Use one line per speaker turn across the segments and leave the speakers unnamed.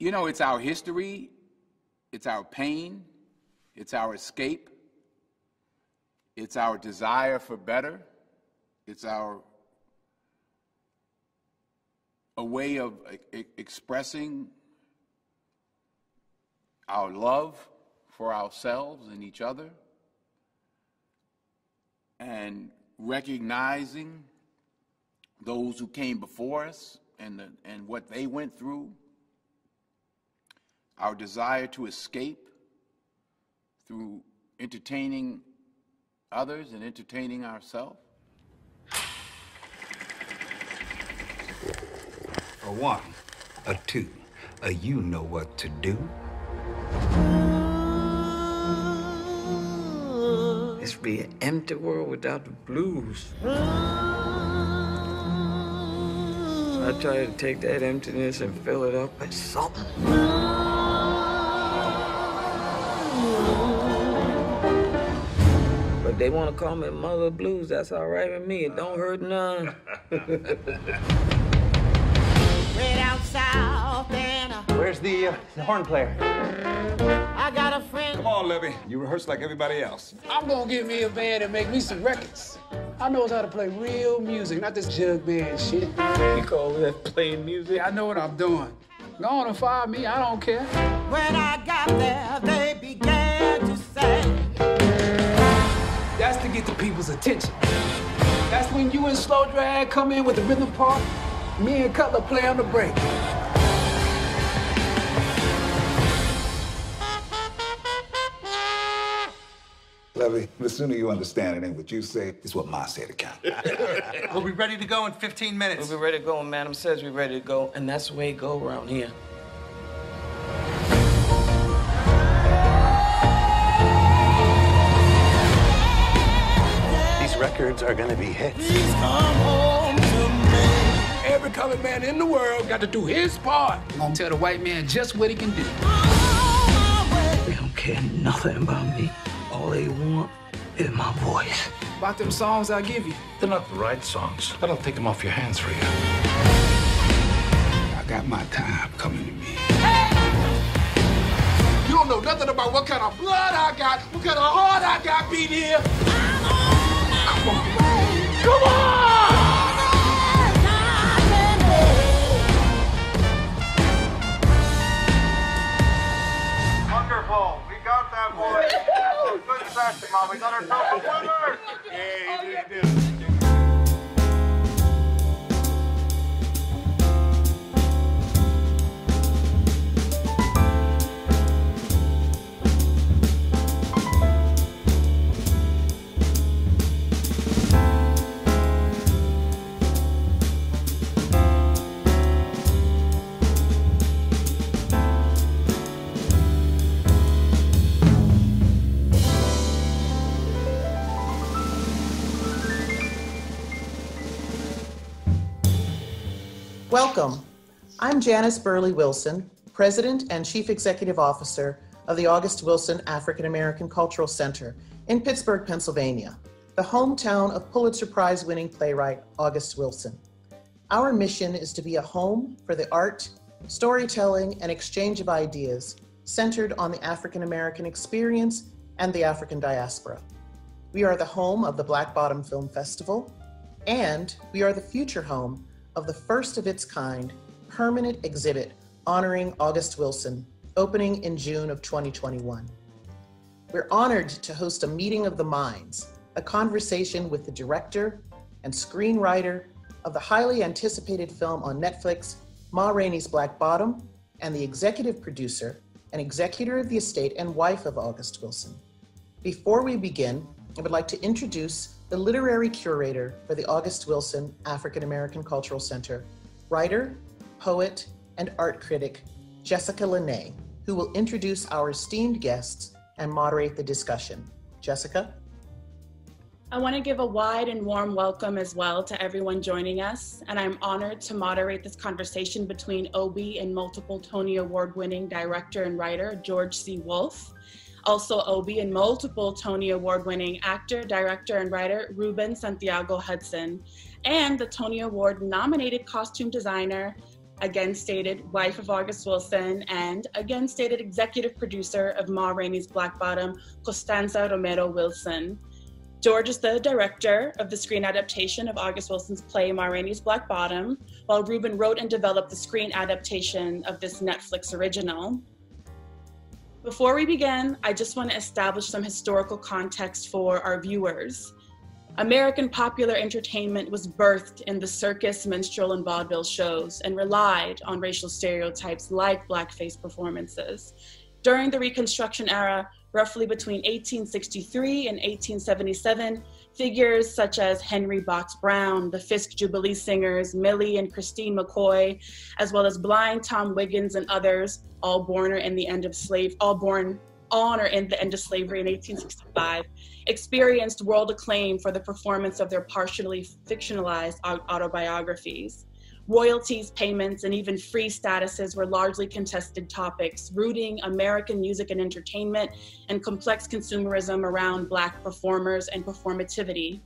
You know, it's our history, it's our pain, it's our escape, it's our desire for better, it's our a way of e- expressing our love for ourselves and each other and recognizing those who came before us and, the, and what they went through, our desire to escape through entertaining others and entertaining ourselves.
A one, a two, a you know what to do.
This be an empty world without the blues. I try to take that emptiness and fill it up with something. They want to call me Mother Blues. That's all right with me. It don't hurt none.
Where's the, uh, the horn player?
I got a friend.
Come on, Levee. You rehearse like everybody else.
I'm gonna get me a band and make me some records. I knows how to play real music, not this jug band shit.
You call that playing music?
I know what I'm doing. Go on and fire me, I don't care.
When I got there, they began
get the people's attention. That's when you and Slow Drag come in with the rhythm part. Me and Cutler play on the break.
Levee, the sooner you understand it ain't what you say, it's what Ma say to count.
We'll be ready to go in 15 minutes.
We'll be ready to go, and Madam says we're ready to go, and that's the way it go around here.
Records are gonna be hits.
Please come home to me.
Every colored man in the world got to do his part. I'm gonna tell the white man just what he can do.
They don't care nothing about me. All they want is my voice.
About them songs I give you.
They're not the right songs. I don't take them off your hands for you.
I got my time coming to me.
You don't know nothing about what kind of blood I got, what kind of heart I got beat here. Come on.
We got that boy. Good session, Mom. We got ourselves a winner. Yeah, you did.
Welcome. I'm Janis Burley Wilson, President and Chief Executive Officer of the August Wilson African American Cultural Center in Pittsburgh, Pennsylvania, the hometown of Pulitzer Prize winning playwright August Wilson. Our mission is to be a home for the art, storytelling, and exchange of ideas centered on the African American experience and the African diaspora. We are the home of the Black Bottom Film Festival, and we are the future home of the first of its kind permanent exhibit honoring August Wilson, opening in June of 2021. We're honored to host a meeting of the minds, a conversation with the director and screenwriter of the highly anticipated film on Netflix, Ma Rainey's Black Bottom, and the executive producer and executor of the estate and wife of August Wilson. Before we begin, I would like to introduce the literary curator for the August Wilson African American Cultural Center, writer, poet, and art critic Jessica Lanay, who will introduce our esteemed guests and moderate the discussion. Jessica?
I want to give a wide and warm welcome as well to everyone joining us, and I'm honored to moderate this conversation between Obie and multiple Tony Award winning director and writer George C. Wolfe, also Obie and multiple Tony Award winning actor, director, and writer Ruben Santiago Hudson, and the Tony Award nominated costume designer again stated wife of August Wilson, and again stated executive producer of Ma Rainey's Black Bottom, Constanza Romero Wilson. George is the director of the screen adaptation of August Wilson's play Ma Rainey's Black Bottom, while Ruben wrote and developed the screen adaptation of this Netflix original. Before we begin, I just want to establish some historical context for our viewers. American popular entertainment was birthed in the circus, minstrel, and vaudeville shows and relied on racial stereotypes like blackface performances. During the Reconstruction era, roughly between 1863 and 1877, figures such as Henry Box Brown, the Fisk Jubilee Singers, Millie and Christine McKoy, as well as Blind Tom Wiggins and others, all born or in the end of slave, all born on or in the end of slavery in 1865, experienced world acclaim for the performance of their partially fictionalized autobiographies. Royalties, payments, and even free statuses were largely contested topics, rooting American music and entertainment and complex consumerism around Black performers and performativity.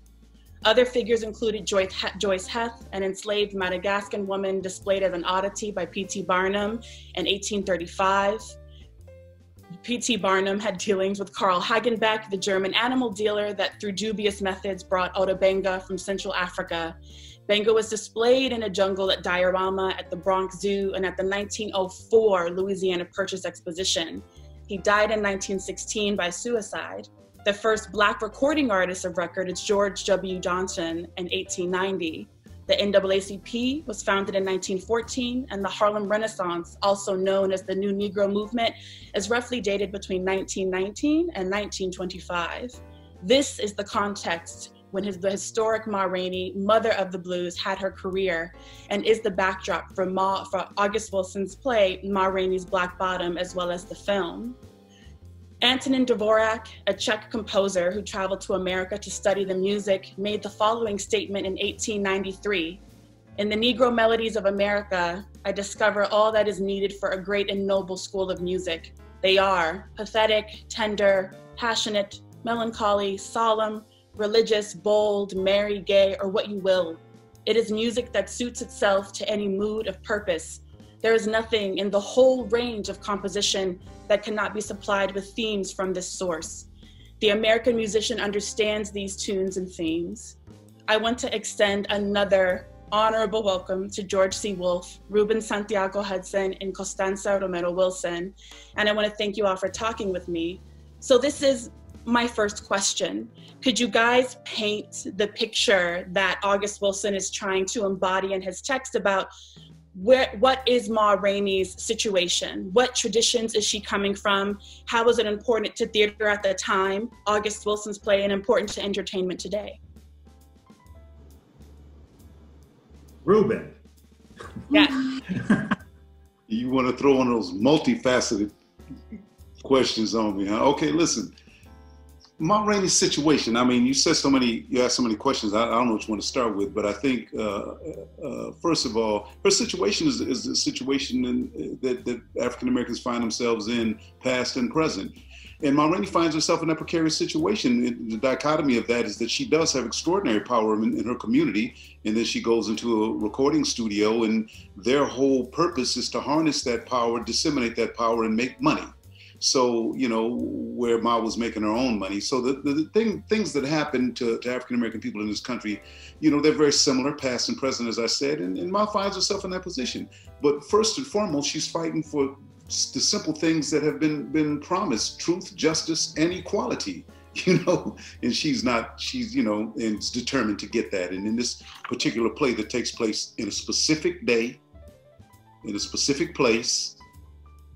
Other figures included Joyce Heth, an enslaved Madagascan woman displayed as an oddity by P.T. Barnum in 1835. P.T. Barnum had dealings with Carl Hagenbeck, the German animal dealer that through dubious methods brought Ota Benga from Central Africa. Benga was displayed in a jungle at Diorama, at the Bronx Zoo, and at the 1904 Louisiana Purchase Exposition. He died in 1916 by suicide. The first Black recording artist of record is George W. Johnson in 1890. The NAACP was founded in 1914, and the Harlem Renaissance, also known as the New Negro Movement, is roughly dated between 1919 and 1925. This is the context when his, the historic Ma Rainey, mother of the blues, had her career, and is the backdrop for, Ma, for August Wilson's play, Ma Rainey's Black Bottom, as well as the film. Antonin Dvorak, a Czech composer who traveled to America to study the music, made the following statement in 1893 In the Negro melodies of America, I discover all that is needed for a great and noble school of music. They are pathetic, tender, passionate, melancholy, solemn, religious, bold, merry, gay, or what you will. It is music that suits itself to any mood of purpose. There is nothing in the whole range of composition that cannot be supplied with themes from this source. The American musician understands these tunes and themes. I want to extend another honorable welcome to George C. Wolfe, Ruben Santiago Hudson, and Constanza Romero Wilson. And I want to thank you all for talking with me. So, this is my first question. Could you guys paint the picture that August Wilson is trying to embody in his text about where what is Ma Rainey's situation? What traditions is she coming from? How was it important to theater at the time? August Wilson's play and important to entertainment today.
Ruben.
Yeah.
you want to throw on those multifaceted questions on me, huh? Okay, listen. Ma Rainey's situation. I mean, you said so many, you asked so many questions. I, I don't know which one to start with, but I think uh, uh, first of all, her situation is, is a situation in, that, that African Americans find themselves in, past and present. And Ma Rainey finds herself in a precarious situation. The dichotomy of that is that she does have extraordinary power in, in her community, and then she goes into a recording studio, and their whole purpose is to harness that power, disseminate that power, and make money so you know where Ma was making her own money. So the, the, the thing, things that happen to, to African American people in this country, you know, they're very similar, past and present, as I said, and, and Ma finds herself in that position. But first and foremost, she's fighting for the simple things that have been been promised: truth, justice, and equality. You know, and she's not. She's you know, and is determined to get that. And in this particular play that takes place in a specific day, in a specific place,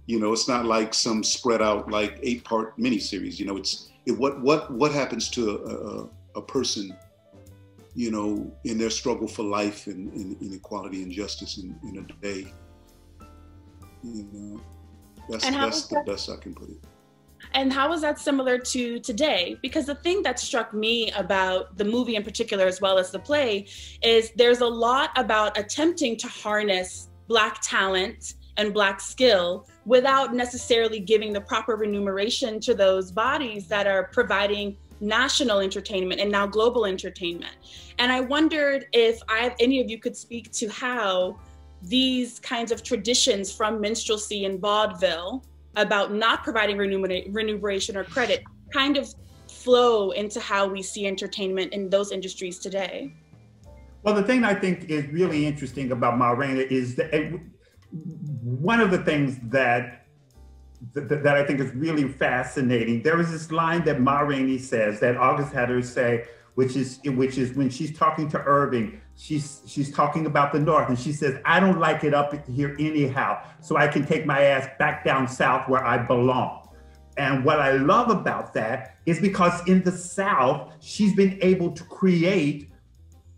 you know, it's not like some spread out like eight part miniseries. You know, it's it, what what what happens to a, a, a, person, you know, in their struggle for life and, and, and equality and justice in, in a day. You know, that's that's the that, best I can put it.
And how is that similar to today? Because the thing that struck me about the movie in particular, as well as the play, is there's a lot about attempting to harness Black talent and Black skill without necessarily giving the proper remuneration to those bodies that are providing national entertainment and now global entertainment. And I wondered if I, any of you could speak to how these kinds of traditions from minstrelsy and vaudeville about not providing remuneration or credit kind of flow into how we see entertainment in those industries today?
Well, the thing I think is really interesting about Ma Rainey is that one of the things that that, that I think is really fascinating. There is this line that Ma Rainey says that August had her say, which is which is when she's talking to Irving, she's she's talking about the North, and she says, "I don't like it up here anyhow, so I can take my ass back down south where I belong." And what I love about that is because in the South, she's been able to create,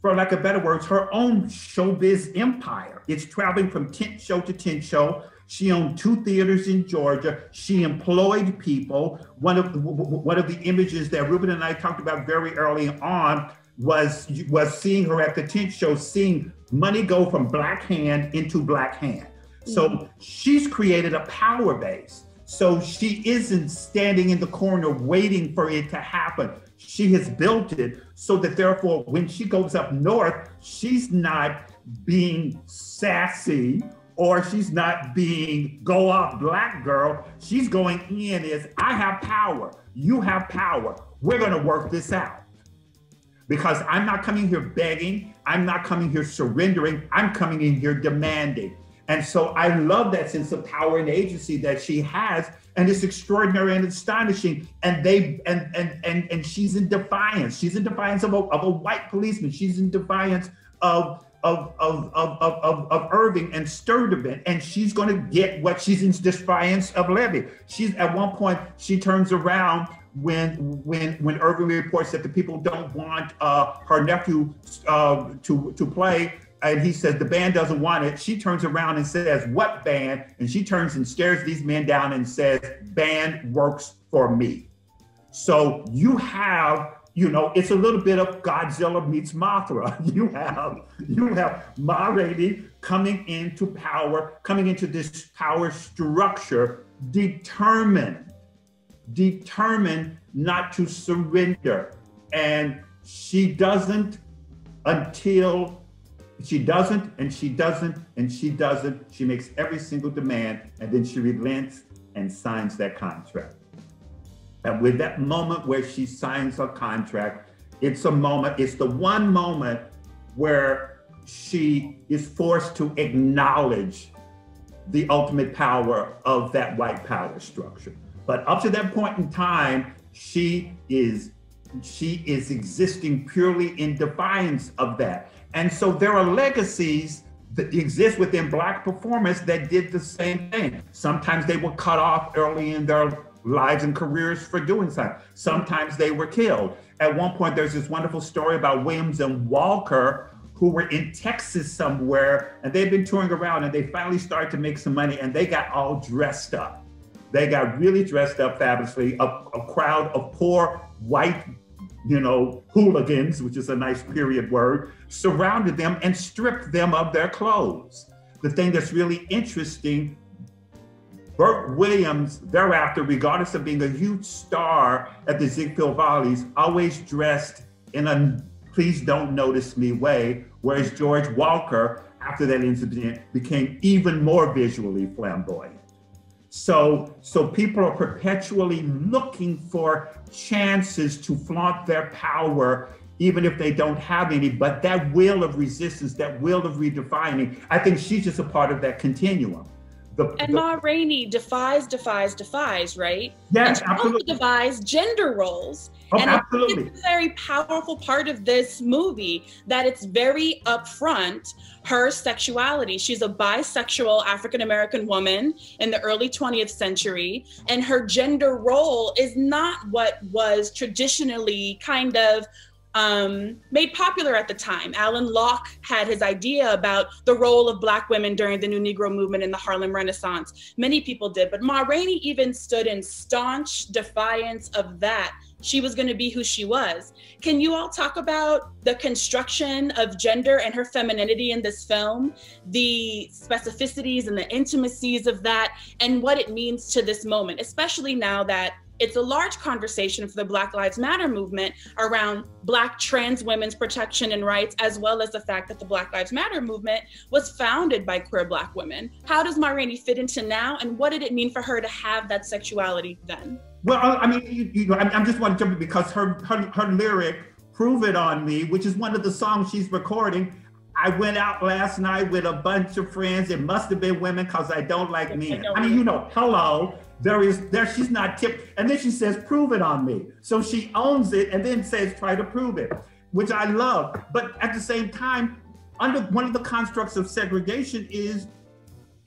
for lack of better words, her own showbiz empire. It's traveling from tent show to tent show. She owned two theaters in Georgia. She employed people. One of one of the images that Ruben and I talked about very early on was was seeing her at the tent show, seeing money go from black hand into black hand. So mm-hmm. she's created a power base. So she isn't standing in the corner waiting for it to happen. She has built it so that therefore, when she goes up north, she's not being sassy or she's not being go off black girl. She's going in is I have power, you have power. We're going to work this out. Because I'm not coming here begging, I'm not coming here surrendering, I'm coming in here demanding. And so I love that sense of power and agency that she has. And it's extraordinary and astonishing. And they and and and and she's in defiance. She's in defiance of a, of a white policeman. She's in defiance of of of of of, of Irving and Sturtevant, and she's going to get what she's in defiance of Levee. She's at one point she turns around when when when Irving reports that the people don't want uh, her nephew uh, to to play and he says the band doesn't want it. She turns around and says, "What band?" And she turns and stares these men down and says, "Band works for me." So you have, you know, it's a little bit of Godzilla meets Mothra. You have, you have Ma Rainey coming into power, coming into this power structure, determined, determined not to surrender, and she doesn't until she doesn't, and she doesn't, and she doesn't. She makes every single demand, and then she relents and signs that contract. And with that moment where she signs her contract, it's a moment, it's the one moment where she is forced to acknowledge the ultimate power of that white power structure. But up to that point in time, she is she is existing purely in defiance of that. And so there are legacies that exist within Black performers that did the same thing. Sometimes they were cut off early in their lives and careers for doing so. Sometimes they were killed. At one point, there's this wonderful story about Williams and Walker who were in Texas somewhere and they'd been touring around and they finally started to make some money and they got all dressed up. They got really dressed up fabulously. A, a crowd of poor white you know, hooligans, which is a nice period word, surrounded them and stripped them of their clothes. The thing that's really interesting, Bert Williams, thereafter, regardless of being a huge star at the Ziegfeld Follies, always dressed in a please don't notice me way, whereas George Walker, after that incident, became even more visually flamboyant. So, so people are perpetually looking for chances to flaunt their power, even if they don't have any. But that will of resistance, that will of redefining, I think she's just a part of that continuum.
The, and the, Ma Rainey defies, defies, defies, right?
Yes,
and she
absolutely.
defies gender roles.
Oh,
and
absolutely.
it's a very powerful part of this movie that it's very upfront her sexuality. She's a bisexual African American woman in the early 20th century, and her gender role is not what was traditionally kind of um, made popular at the time. Alain Locke had his idea about the role of Black women during the New Negro movement in the Harlem Renaissance. Many people did, but Ma Rainey even stood in staunch defiance of that. She was going to be who she was. Can you all talk about the construction of gender and her femininity in this film, the specificities and the intimacies of that, and what it means to this moment, especially now that it's a large conversation for the Black Lives Matter movement around Black trans women's protection and rights, as well as the fact that the Black Lives Matter movement was founded by queer Black women. How does Ma Rainey fit into now, and what did it mean for her to have that sexuality then?
Well, I mean, you, you know, I'm, I'm just want to jump in because her, her her lyric "Prove It on Me," which is one of the songs she's recording. I went out last night with a bunch of friends. It must have been women because I don't like men. I mean, you know, hello. There is there. She's not tipped, and then she says, "Prove it on me." So she owns it, and then says, "Try to prove it," which I love. But at the same time, under one of the constructs of segregation is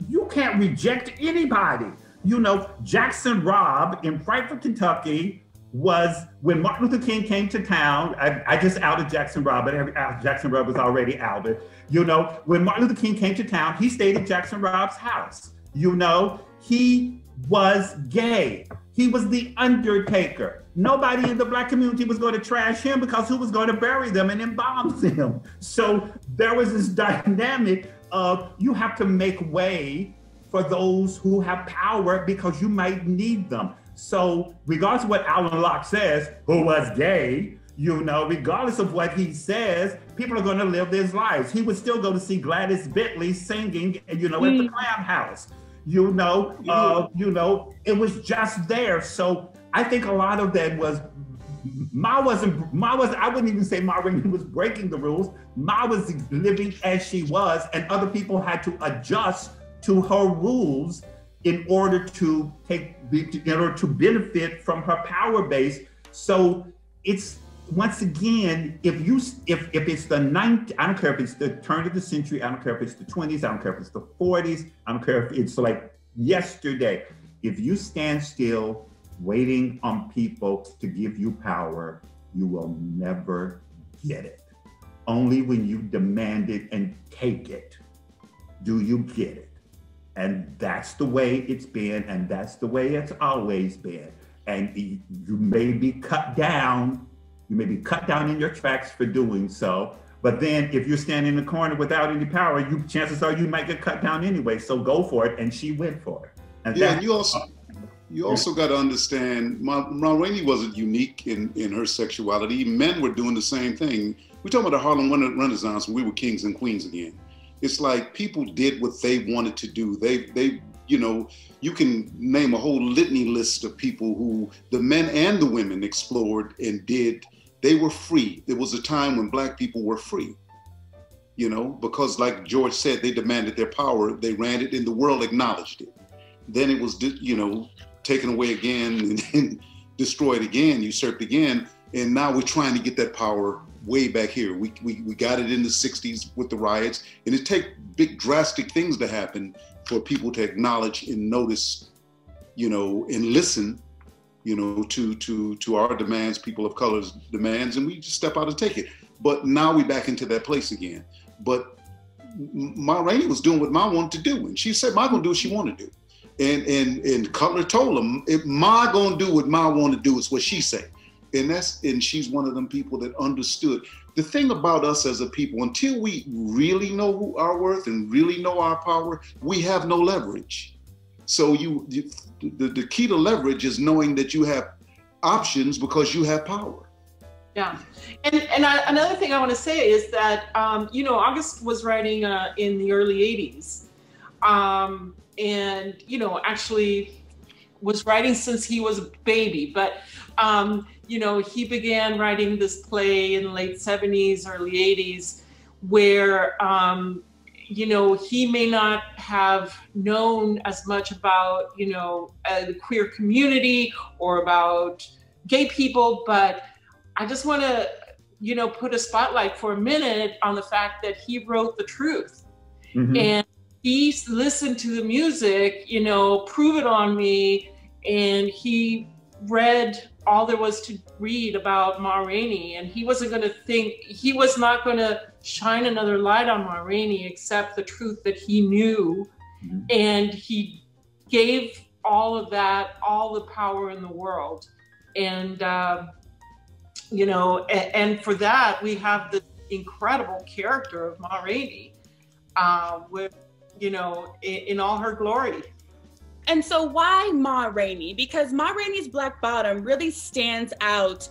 you can't reject anybody. You know, Jackson Robb in Frankfort, Kentucky, was when Martin Luther King came to town. I, I just outed Jackson Robb, but uh, Jackson Robb was already outed. You know, when Martin Luther King came to town, he stayed at Jackson Robb's house. You know, he was gay. He was the undertaker. Nobody in the black community was going to trash him because who was going to bury them and embalm them? So there was this dynamic of you have to make way for those who have power because you might need them. So regardless of what Alain Locke says, who was gay, you know, regardless of what he says, people are going to live their lives. He would still go to see Gladys Bentley singing, you know, mm. at the mm. Clam House. You know, uh, you know, it was just there. So I think a lot of that was Ma wasn't Ma was I wouldn't even say Ma Rainey was breaking the rules. Ma was living as she was, and other people had to adjust to her rules in order to take in order to benefit from her power base. So it's once again, if you if if it's the ninth, I don't care if it's the turn of the century, I don't care if it's the 20s, I don't care if it's the 40s, I don't care if it's like yesterday. If you stand still waiting on people to give you power, you will never get it. Only when you demand it and take it do you get it. And that's the way it's been, and that's the way it's always been. And you may be cut down, you may be cut down in your tracks for doing so. But then if you're standing in the corner without any power, you chances are you might get cut down anyway. So go for it. And she went for it. And
yeah, and you also you also got to understand Ma, Ma Rainey wasn't unique in, in her sexuality. Men were doing the same thing. We're talking about the Harlem Renaissance when we were kings and queens again it's like people did what they wanted to do. They they you know you can name a whole litany list of people who the men and the women explored and did. They were free. There was a time when black people were free. You know, because like George said, they demanded their power. They ran it, and the world acknowledged it. Then it was, you know, taken away again and, and destroyed again, usurped again, and now we're trying to get that power way back here. We, we, we got it in the 60s with the riots, and it take big drastic things to happen for people to acknowledge and notice, you know, and listen, you know, to to to our demands, people of color's demands, and we just step out and take it. But now we back into that place again. But Ma Rainey was doing what Ma wanted to do, and she said Ma gonna do what she wanted to do. And and and Cutler told him, if Ma gonna do what Ma want to do, is what she say. and that's and she's one of them people that understood the thing about us as a people until we really know who our worth and really know our power we have no leverage so you, you the, the key to leverage is knowing that you have options because you have power.
Yeah. And and I, another thing i want to say is that um, you know august was writing uh, in the early 80s um, and you know actually was writing since he was a baby but um, you know, he began writing this play in the late 70s, early 80s, where, um, you know, he may not have known as much about, you know, uh, the queer community or about gay people, but I just want to, you know, put a spotlight for a minute on the fact that he wrote the truth. Mm-hmm. And he listened to the music, you know, prove it on me, and he read all there was to read about Ma Rainey, and he wasn't going to think he was not going to shine another light on Ma Rainey except the truth that he knew, mm-hmm. and he gave all of that all the power in the world, and uh, you know, and, and, for that we have the incredible character of Ma Rainey, uh, with you know in, in all her glory.
And so why Ma Rainey? Because Ma Rainey's Black Bottom really stands out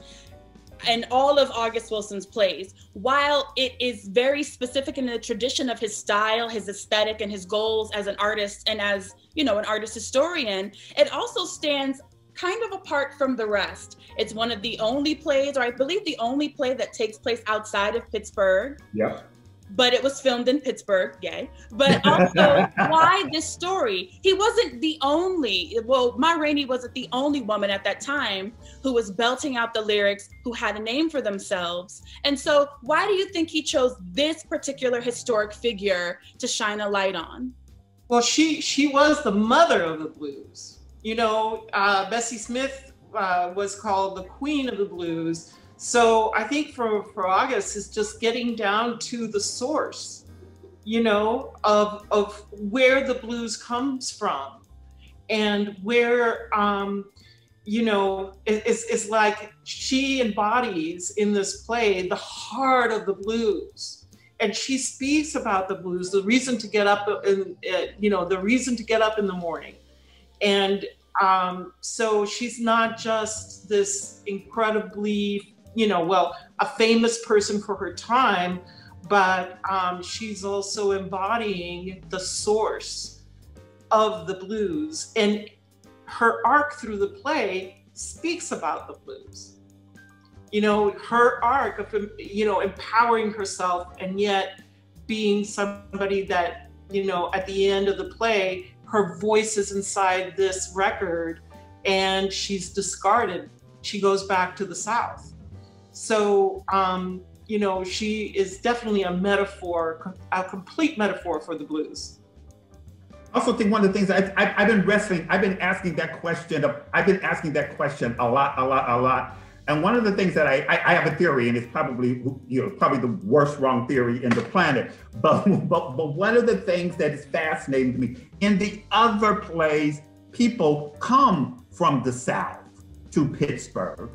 in all of August Wilson's plays. While it is very specific in the tradition of his style, his aesthetic, and his goals as an artist and as, you know, an artist historian, it also stands kind of apart from the rest. It's one of the only plays, or I believe the only play that takes place outside of Pittsburgh.
Yep
but it was filmed in Pittsburgh, yay. But also, why this story? He wasn't the only, well, Ma Rainey wasn't the only woman at that time who was belting out the lyrics, who had a name for themselves. And so, why do you think he chose this particular historic figure to shine a light on?
Well, she she was the mother of the blues. You know, uh, Bessie Smith uh, was called the queen of the blues so I think for, for August is just getting down to the source, you know, of, of where the blues comes from and where, um, you know, it, it's, it's like she embodies in this play the heart of the blues. And she speaks about the blues, the reason to get up in, you know, the reason to get up in the morning. And um, so she's not just this incredibly you know, well, a famous person for her time, but um, she's also embodying the source of the blues. And her arc through the play speaks about the blues. You know, her arc of, you know, empowering herself and yet being somebody that, you know, at the end of the play, her voice is inside this record and she's discarded. She goes back to the South so, um, you know, she is definitely a metaphor, a complete metaphor for the blues.
I also think one of the things I, I, have been wrestling, I've been asking that question. I've been asking that question a lot, a lot, a lot. And one of the things that I, I, I, have a theory, and it's probably you know probably the worst wrong theory in the planet. But but but one of the things that is fascinating to me in the other plays, people come from the South to Pittsburgh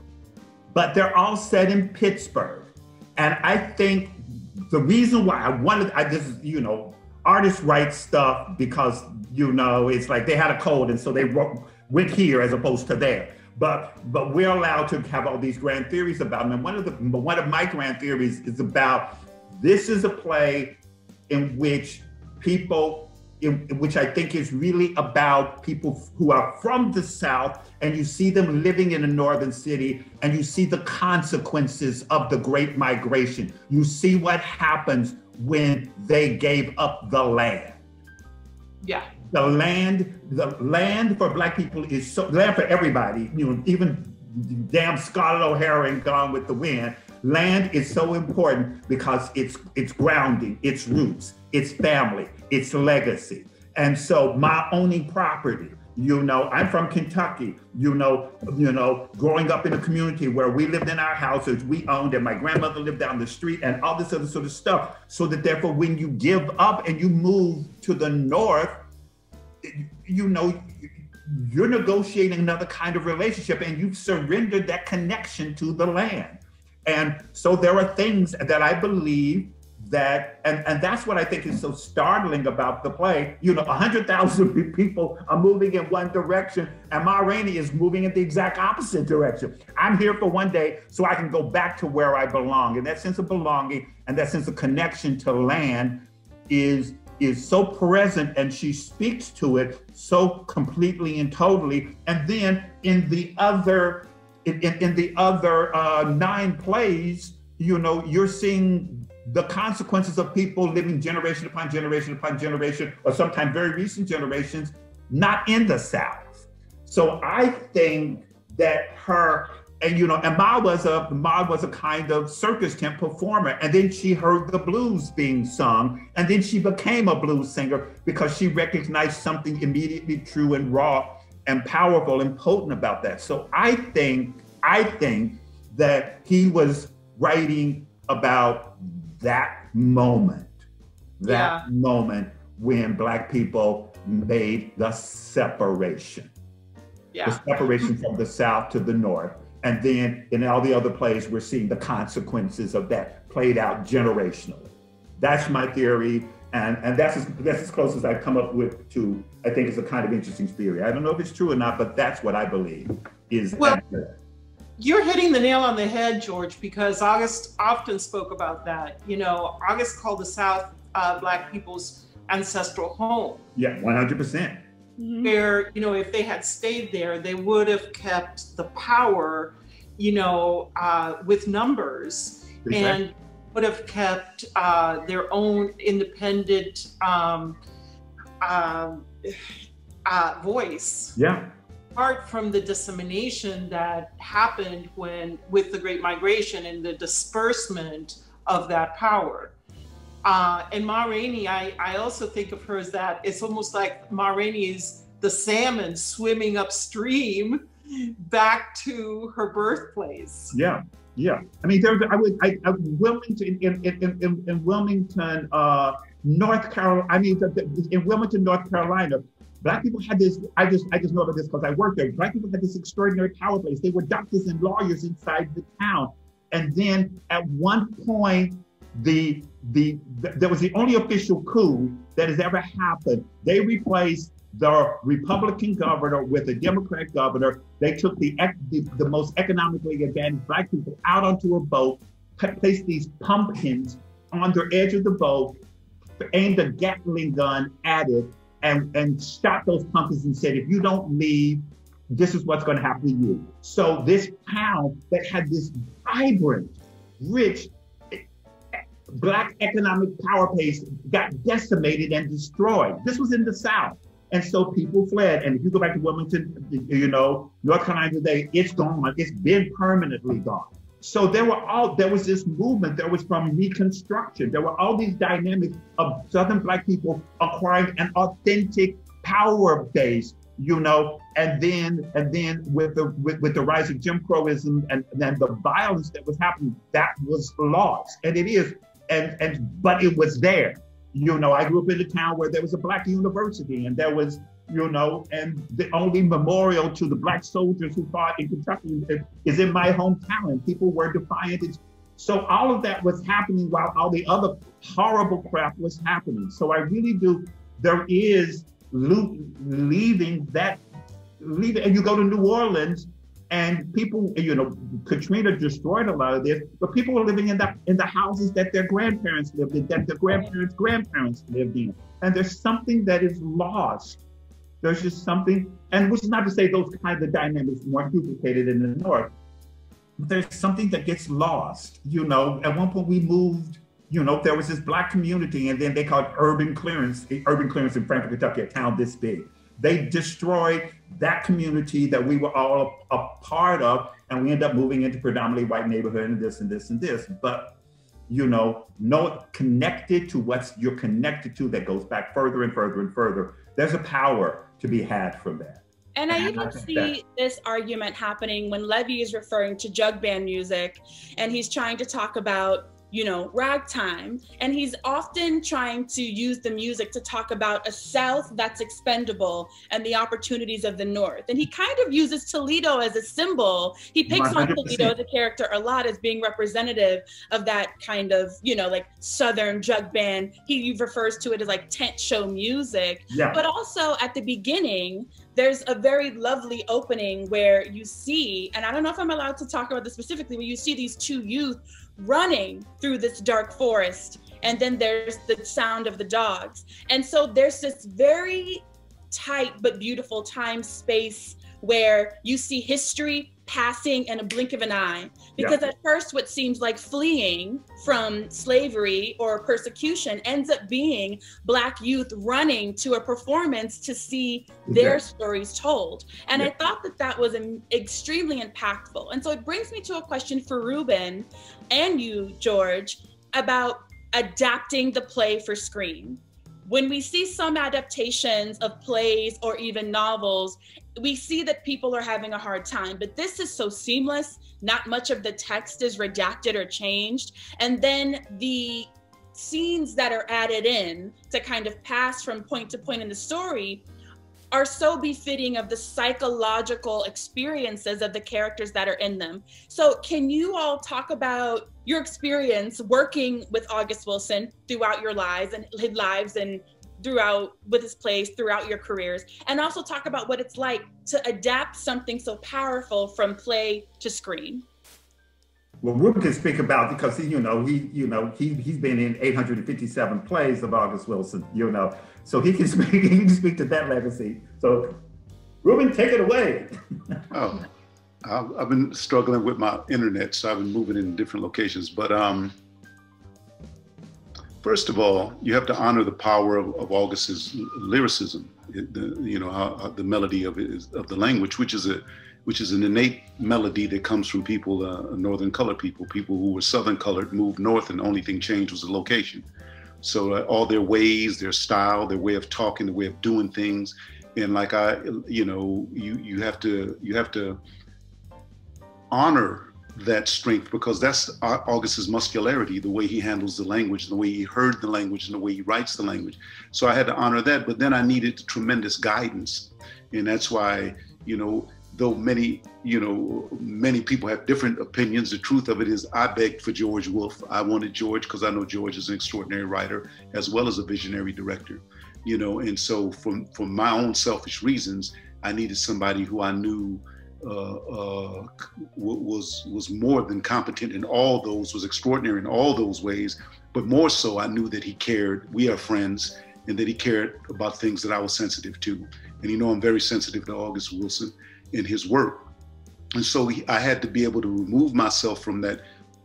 but they're all set in Pittsburgh. And I think the reason why I wanted, I just, you know, artists write stuff because, you know, it's like they had a code and so they wrote, went here as opposed to there. But but we're allowed to have all these grand theories about them. And one of the one of my grand theories is about this is a play in which people in, which I think is really about people who are from the South, and you see them living in a northern city, and you see the consequences of the Great Migration. You see what happens when they gave up the land.
Yeah.
The land, the land for Black people is so land for everybody. You know, even damn Scarlett O'Hara and Gone with the Wind. Land is so important because it's it's grounding, its roots, its family its legacy. And so my owning property, you know, I'm from Kentucky, you know, you know, growing up in a community where we lived in our houses, we owned, and my grandmother lived down the street, and all this other sort of stuff. So that therefore, when you give up and you move to the north, you know, you're negotiating another kind of relationship and you've surrendered that connection to the land. And so there are things that I believe that and and that's what I think is so startling about the play. You know, hundred thousand people are moving in one direction, and Ma Rainey is moving in the exact opposite direction. I'm here for one day so I can go back to where I belong, and that sense of belonging and that sense of connection to land is is so present, and she speaks to it so completely and totally. And then in the other in, in, in the other uh, nine plays, you know, you're seeing the consequences of people living generation upon generation upon generation, or sometimes very recent generations, not in the South. So I think that her and you know, and Ma was a Ma was a kind of circus tent performer, and then she heard the blues being sung, and then she became a blues singer because she recognized something immediately true and raw and powerful and potent about that. So I think I think that he was writing about that moment, that yeah. moment when Black people made the separation,
yeah.
the separation from the South to the North. And then in all the other plays, we're seeing the consequences of that played out generationally. That's my theory. And, and that's, as, that's as close as I've come up with to, I think it's a kind of interesting theory. I don't know if it's true or not, but that's what I believe is
Well-
accurate.
You're hitting the nail on the head, George, because August often spoke about that. You know, August called the South uh, Black people's ancestral home,
Yeah, 100%.
where, you know, if they had stayed there, they would have kept the power, you know, uh, with numbers
Exactly.
and would have kept uh, their own independent um, um, uh, voice
Yeah.
Apart from the dissemination that happened when with the great migration and the disbursement of that power uh, and ma rainey I, I also think of her as that it's almost like ma rainey is the salmon swimming upstream back to her birthplace
Yeah, yeah. I mean, there's I would I, I Wilmington in in, in, in, in Wilmington, uh, North Carolina. I mean, in Wilmington, North Carolina, black people had this. I just I just know about this because I worked there. Black people had this extraordinary power place. They were doctors and lawyers inside the town, and then at one point. The, the the there was the only official coup that has ever happened. They replaced the Republican governor with a Democrat governor. They took the, the, the most economically advantaged black people out onto a boat, placed these pumpkins on the edge of the boat, aimed a Gatling gun at it, and, and shot those pumpkins and said, if you don't leave, this is what's going to happen to you. So this town that had this vibrant, rich, black economic power base got decimated and destroyed. This was in the South. And so people fled. And if you go back to Wilmington, you know, North Carolina today, it's gone. It's been permanently gone. So there were all there was this movement that was from Reconstruction. There were all these dynamics of Southern Black people acquiring an authentic power base, you know, and then and then with the with, with the rise of Jim Crowism and then the violence that was happening, that was lost. And it is, and and but it was there. You know, I grew up in a town where there was a black university and there was, you know, and the only memorial to the black soldiers who fought in Kentucky is in my hometown. People were defiant. So all of that was happening while all the other horrible crap was happening. So I really do, there is leaving that, leaving, and you go to New Orleans and people, you know, Katrina destroyed a lot of this, but people were living in the in the houses that their grandparents lived in, that their grandparents' grandparents lived in. And there's something that is lost. There's just something, and which is not to say those kinds of dynamics weren't duplicated in the North, but there's something that gets lost. You know, at one point we moved, you know, there was this black community, and then they called urban clearance, urban clearance in Frankfort, Kentucky, a town this big. They destroyed that community that we were all a part of, and we end up moving into predominantly white neighborhood and this and this and this. But you know, know connected to what you're connected to that goes back further and further and further. There's a power to be had from that.
And I even see this argument happening when Levee is referring to jug band music and he's trying to talk about, you know, ragtime. And he's often trying to use the music to talk about a South that's expendable and the opportunities of the North. And he kind of uses Toledo as a symbol. He picks on
100%.
Toledo as a character a lot as being representative of that kind of, you know, like Southern jug band. He refers to it as like tent show music.
Yeah.
But also at the beginning, there's a very lovely opening where you see, and I don't know if I'm allowed to talk about this specifically, where you see these two youth running through this dark forest. And then there's the sound of the dogs. And so there's this very tight but beautiful time space where you see history passing in a blink of an eye. Because
Yeah.
at first, what seems like fleeing from slavery or persecution ends up being Black youth running to a performance to see their
Exactly.
stories told. And I thought that that was extremely impactful. And so it brings me to a question for Ruben and you, George, about adapting the play for screen. When we see some adaptations of plays or even novels, we see that people are having a hard time, but this is so seamless. Not much of the text is redacted or changed. And then the scenes that are added in to kind of pass from point to point in the story are so befitting of the psychological experiences of the characters that are in them. So, can you all talk about your experience working with August Wilson throughout your lives and lives and throughout with his plays throughout your careers and also talk about what it's like to adapt something so powerful from play to screen
well ruben can speak about because he you know he you know he he's been in 857 plays of august wilson you know so he can speak he can speak to that legacy so ruben take it away
oh I've been struggling with my internet, so I've been moving in different locations. But um, first of all, you have to honor the power of, of August's lyricism. the, you know, how, the melody of his, of the language, which is a which is an innate melody that comes from people, uh, northern colored people, people who were southern colored, moved north, and the only thing changed was the location. So uh, all their ways, their style, their way of talking, the way of doing things, and like I, you know, you you have to you have to honor that strength because that's August's muscularity, the way he handles the language, the way he heard the language, and the way he writes the language. So I had to honor that. But then I needed tremendous guidance, and that's why you know, though many you know many people have different opinions, the truth of it is I begged for George Wolfe. I wanted George because I know George is an extraordinary writer as well as a visionary director. You know, and so from for my own selfish reasons, I needed somebody who I knew uh, uh, was was more than competent in all those, was extraordinary in all those ways. But more so, I knew that he cared. We are friends, and that he cared about things that I was sensitive to. And you know, I'm very sensitive to August Wilson and his work, and so he, I had to be able to remove myself from that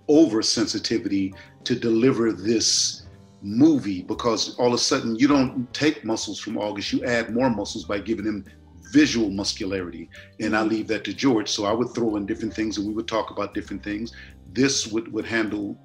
oversensitivity to deliver this movie because all of a sudden you don't take muscles from August, you add more muscles by giving him visual muscularity. And I leave that to George. So I would throw in different things and we would talk about different things. This would, would handle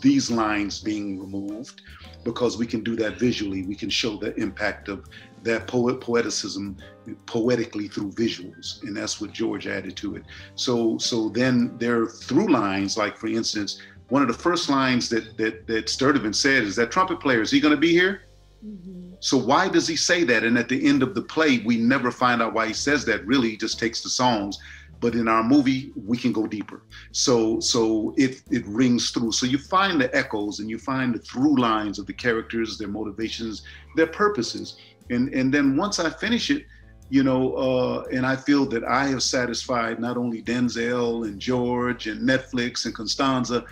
these lines being removed because we can do that visually. We can show the impact of that poet poeticism poetically through visuals. And that's what George added to it. So so then there are through lines, like for instance, one of the first lines that that that Sturdyvant said is that trumpet player, is he gonna be here? Mm-hmm. So why does he say that? And at the end of the play, we never find out why he says that. Really, he just takes the songs. But in our movie, we can go deeper. So so it it rings through. So you find the echoes and you find the through lines of the characters, their motivations, their purposes. And and then once I finish it, you know, uh, and I feel that I have satisfied not only Denzel and George and Netflix and Constanza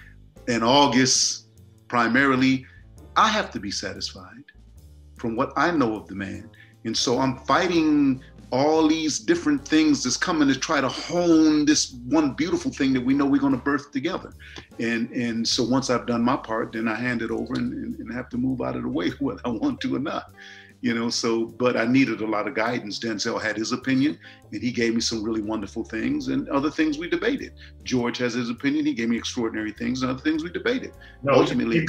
and August primarily, I have to be satisfied from what I know of the man. And so I'm fighting all these different things that's coming to try to hone this one beautiful thing that we know we're going to birth together. And and so once I've done my part, then I hand it over and, and, and have to move out of the way whether I want to or not. You know, so but I needed a lot of guidance. Denzel had his opinion and he gave me some really wonderful things and other things we debated. George has his opinion, he gave me extraordinary things and other things we debated. No, Ultimately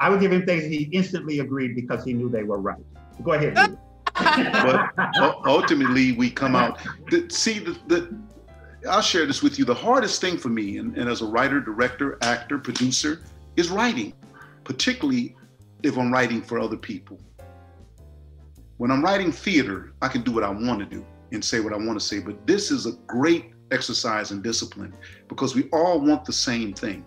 I would give him things he instantly agreed because he knew they were right. Go ahead.
but ultimately, we come out. See, the, the, I'll share this with you. The hardest thing for me, and, and as a writer, director, actor, producer, is writing, particularly if I'm writing for other people. When I'm writing theater, I can do what I want to do and say what I want to say. But this is a great exercise in discipline because we all want the same thing.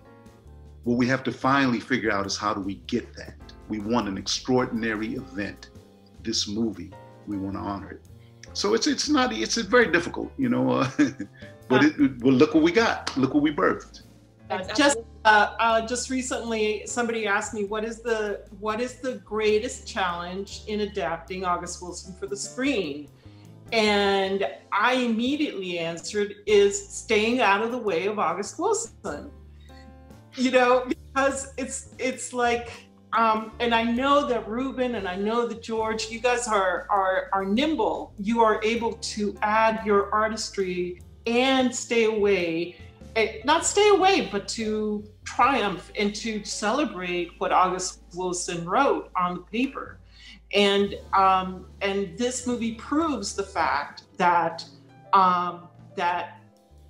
What we have to finally figure out is how do we get that? We want an extraordinary event. This movie, we want to honor it. So it's it's not it's very difficult, you know. Uh, but it, well, look what we got. Look what we birthed.
Just uh, uh, just recently, somebody asked me what is the what is the greatest challenge in adapting August Wilson for the screen, and I immediately answered is staying out of the way of August Wilson you know, because it's it's like um, and I know that Ruben and I know that George, you guys are are are nimble. You are able to add your artistry and stay away, eh, not stay away, but to triumph and to celebrate what August Wilson wrote on the paper. And um, and this movie proves the fact that um, that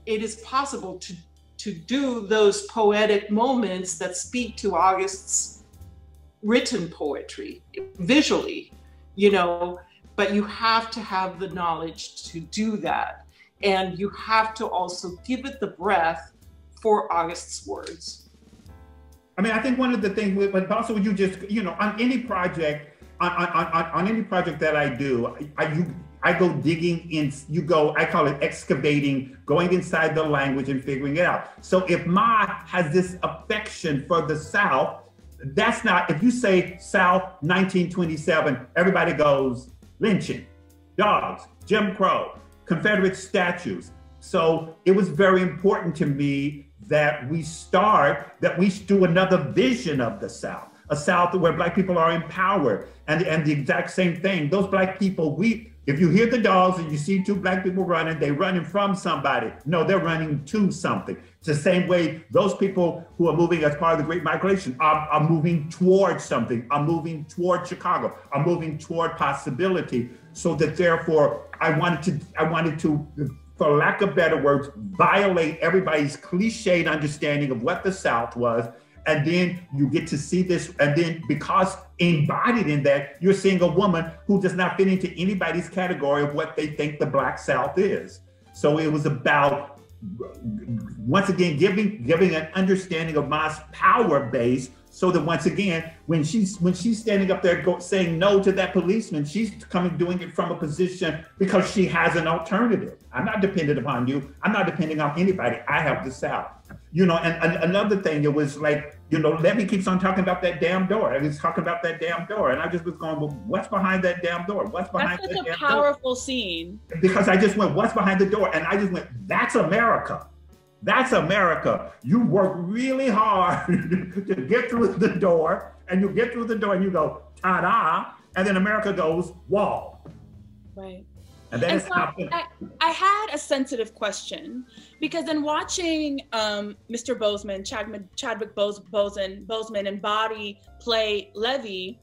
it is possible to to do those poetic moments that speak to August's written poetry visually, you know, but you have to have the knowledge to do that. And you have to also give it the breath for August's words.
I mean, I think one of the things, but also would you just, you know, on any project, on, on, on, on any project that I do, I, you, I go digging in, you go, I call it excavating, going inside the language and figuring it out. So if Ma has this affection for the South, that's not, if you say South 1927, everybody goes lynching, dogs, Jim Crow, Confederate statues. So it was very important to me that we start, that we do another vision of the South, a South where Black people are empowered. And, and the exact same thing, those Black people, we, if you hear the dogs and you see two black people running, they're running from somebody. No, they're running to something. It's the same way those people who are moving as part of the Great Migration are, are moving towards something, are moving toward Chicago, are moving toward possibility. So that therefore, I wanted to, I wanted to, for lack of better words, violate everybody's cliched understanding of what the South was and then you get to see this and then because embodied in that you're seeing a woman who does not fit into anybody's category of what they think the black south is. So it was about once again giving giving an understanding of Ma's power base so that once again when she's when she's standing up there go, saying no to that policeman she's coming doing it from a position because she has an alternative. I'm not dependent upon you. I'm not depending on anybody. I have the south you know, and, and, another thing, it was like, you know, Levee keeps on talking about that damn door. And he's talking about that damn door. And I just was going, well, what's behind that damn door? What's behind
that's
such
a powerful door? scene.
Because I just went, what's behind the door? And I just went, that's America. That's America. You work really hard to get through the door, and you get through the door and you go, ta-da, and then America goes, wall.
Right. And, and so I, I, had a sensitive question because in watching um, Mr. Bozeman, Chadwick, Chadwick Bose, Boseman, Boseman embody play Levee,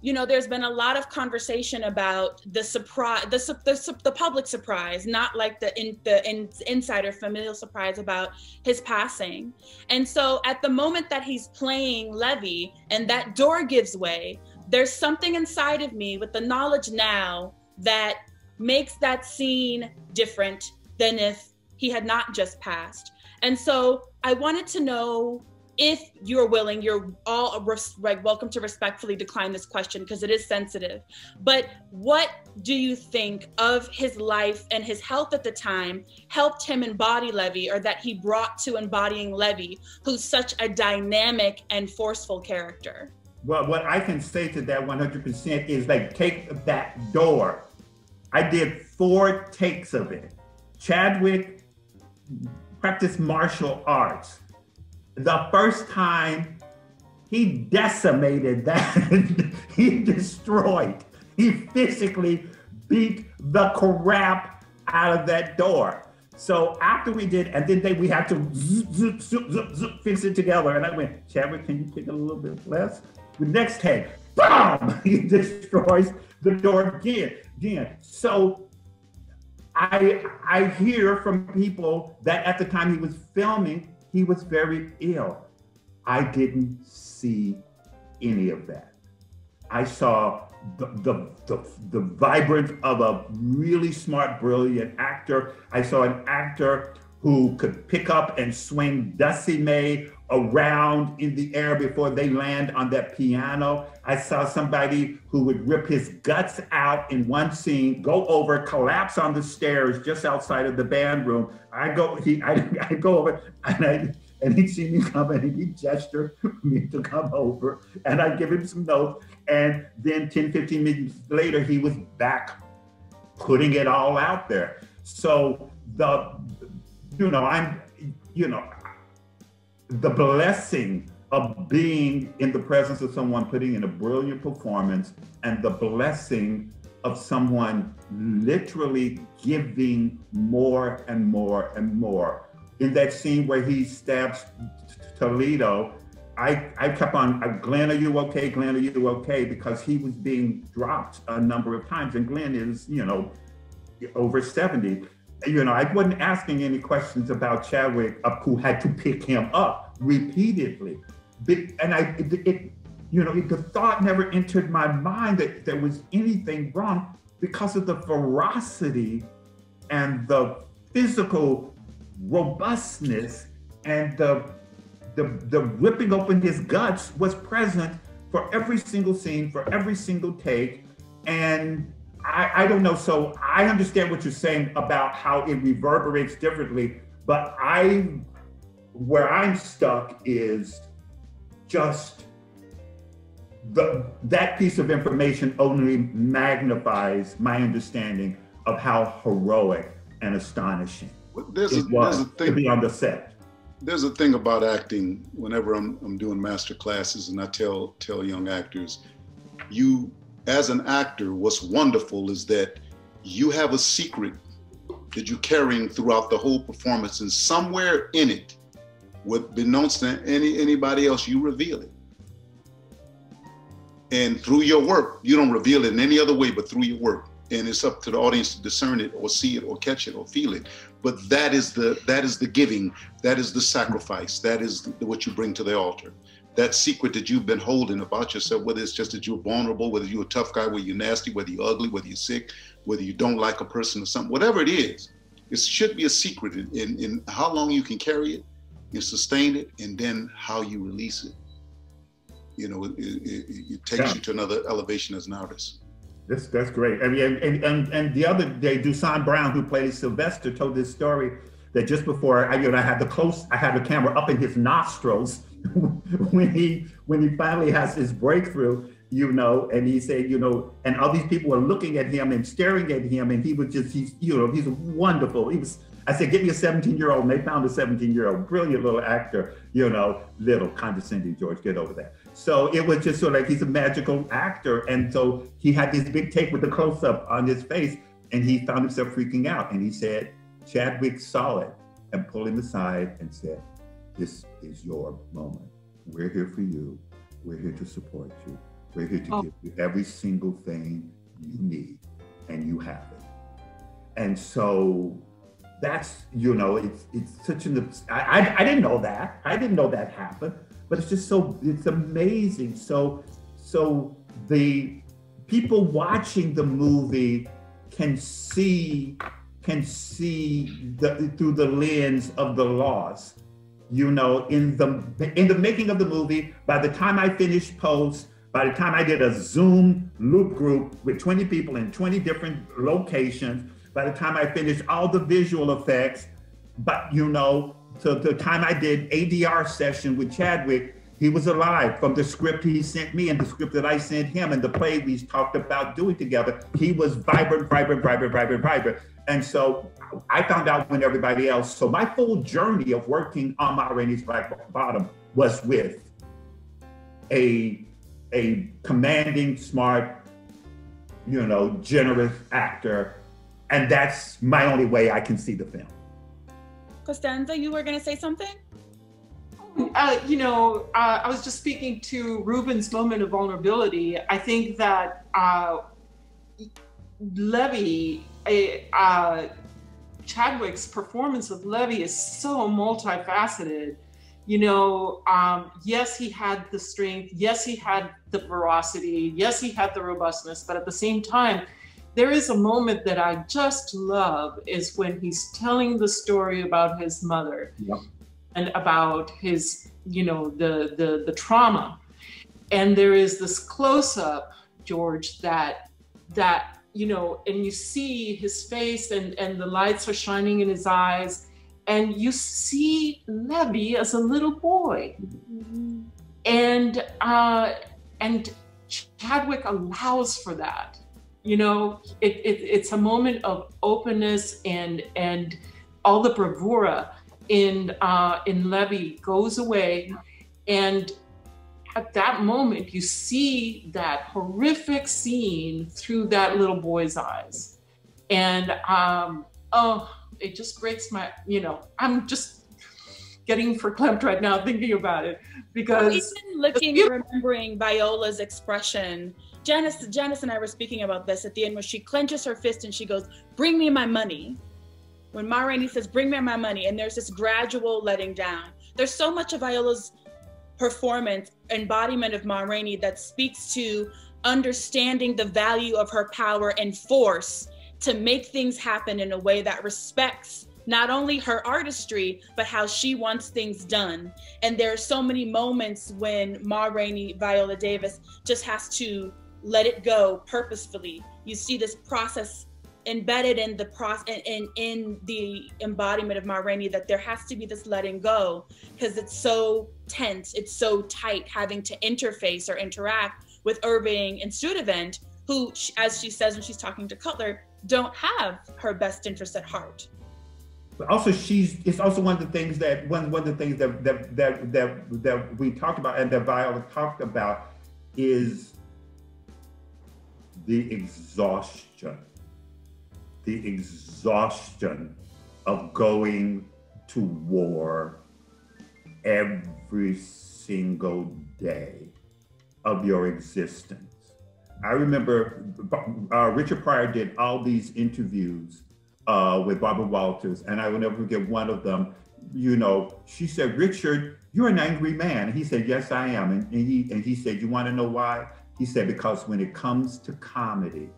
you know, there's been a lot of conversation about the surprise, the, the, the public surprise, not like the in, the in, insider familial surprise about his passing. And so at the moment that he's playing Levee and that door gives way, there's something inside of me with the knowledge now that makes that scene different than if he had not just passed. And so I wanted to know if you're willing, you're all like welcome to respectfully decline this question because it is sensitive. But what do you think of his life and his health at the time helped him embody Levee, or that he brought to embodying Levee, who's such a dynamic and forceful character?
Well, what I can say to that 100% is like take that door I did four takes of it. Chadwick practiced martial arts. The first time he decimated that, he destroyed, he physically beat the crap out of that door. So after we did, and then they, we had to zoop, zoop, zoop, zoop, fix it together. And I went, Chadwick, can you take a little bit less? The next take, boom, He destroys the door again again. So I I hear from people that at the time he was filming, he was very ill. I didn't see any of that. I saw the, the, the, the vibrance of a really smart, brilliant actor. I saw an actor who could pick up and swing Dussie Mae around in the air before they land on that piano. I saw somebody who would rip his guts out in one scene, go over, collapse on the stairs just outside of the band room. I go, he, I, I go over and I, and he'd see me coming and he'd gesture for me to come over and I'd give him some notes. And then 10, 15 minutes later, he was back putting it all out there. So the, you know, I'm, you know, the blessing of being in the presence of someone putting in a brilliant performance and the blessing of someone literally giving more and more and more. In that scene where he stabs Toledo, I, I kept on, uh, Glenn, are you okay? Glenn, are you okay? Because he was being dropped a number of times. And Glenn is, you know, over 70 you know, I wasn't asking any questions about Chadwick, uh, who had to pick him up repeatedly. And I, it, it you know, the thought never entered my mind that there was anything wrong because of the ferocity and the physical robustness and the the, the ripping open his guts was present for every single scene, for every single take. And I, I don't know. So I understand what you're saying about how it reverberates differently, but I, where I'm stuck is just the, that piece of information only magnifies my understanding of how heroic and astonishing
there's
it
a,
was
there's a thing,
to be on the set.
There's a thing about acting. Whenever I'm, I'm doing master classes, and I tell tell young actors, you as an actor, what's wonderful is that you have a secret that you're carrying throughout the whole performance, and somewhere in it, with beknownst to any anybody else, you reveal it. And through your work, you don't reveal it in any other way but through your work. And it's up to the audience to discern it or see it or catch it or feel it. But that is the that is the giving, that is the sacrifice, that is the, what you bring to the altar. That secret that you've been holding about yourself, whether it's just that you're vulnerable, whether you're a tough guy, whether you're nasty, whether you're ugly, whether you're sick, whether you don't like a person or something, whatever it is, it should be a secret in, in, in how long you can carry it and sustain it, and then how you release it. You know, it, it, it takes yeah. you to another elevation as an artist.
That's that's great. I mean, and, and and the other day, Dusan Brown, who played Sylvester, told this story that just before I, you know, I had the close, I had the camera up in his nostrils when he when he finally has his breakthrough, you know, and he said, you know, and all these people were looking at him and staring at him, and he was just, he's, you know, he's wonderful. He was. I said, give me a 17 year old, and they found a 17 year old, brilliant little actor, you know, little condescending George, get over that. So it was just sort of like he's a magical actor. And so he had this big take with the close up on his face and he found himself freaking out. And he said, Chadwick saw it and pulled him aside and said, This is your moment. We're here for you. We're here to support you. We're here to oh. give you every single thing you need, and you have it. And so that's, you know, it's it's such an, I, I, I didn't know that. I didn't know that happened but it's just so it's amazing. So so the people watching the movie can see can see the, through the lens of the loss. You know, in the in the making of the movie, by the time I finished post, by the time I did a Zoom loop group with 20 people in 20 different locations, by the time I finished all the visual effects, but you know, so the time I did ADR session with Chadwick, he was alive from the script he sent me and the script that I sent him and the play we talked about doing together. He was vibrant, vibrant, vibrant, vibrant, vibrant. And so I found out when everybody else. So my full journey of working on Ma Rainey's Black Bottom was with a a commanding, smart, you know, generous actor. And that's my only way I can see the film.
Constanza, you were going to say something?
Uh, you know, uh, I was just speaking to Ruben's moment of vulnerability. I think that uh, Levee, uh, Chadwick's performance of Levee is so multifaceted. You know, um, yes, he had the strength. Yes, he had the ferocity. Yes, he had the robustness. But at the same time, there is a moment that I just love is when he's telling the story about his mother yep. And about his, you know, the the the trauma. And there is this close up, George, that that you know, and you see his face and and the lights are shining in his eyes, and you see Levee as a little boy, mm-hmm. and uh, and Chadwick allows for that you know it, it, it's a moment of openness and and all the bravura in uh, in Levee goes away. And at that moment you see that horrific scene through that little boy's eyes. And um, oh it just breaks my you know i'm just getting verklempt right now thinking about it because
even looking remembering viola's expression. Janis, Janis and I were speaking about this at the end where she clenches her fist and she goes, Bring me my money. When Ma Rainey says, Bring me my money, and there's this gradual letting down. There's so much of Viola's performance, embodiment of Ma Rainey that speaks to understanding the value of her power and force to make things happen in a way that respects not only her artistry, but how she wants things done. And there are so many moments when Ma Rainey, Viola Davis just has to let it go purposefully. You see this process embedded in the process and in, in the embodiment of Ma Rainey that there has to be this letting go because it's so tense, it's so tight having to interface or interact with Irving and Sturdyvant, who, as she says when she's talking to Cutler, don't have her best interest at heart.
But also, she's. It's also one of the things that one one of the things that that that that, that we talked about and that Viola talked about is the exhaustion the exhaustion of going to war every single day of your existence. I remember uh, Richard Pryor did all these interviews uh, with Barbara Walters, and I will never forget one of them. You know, she said, "Richard, you're an angry man." And he said, "Yes, I am." And, and he and he said, "You want to know why?" He said, "Because when it comes to comedy,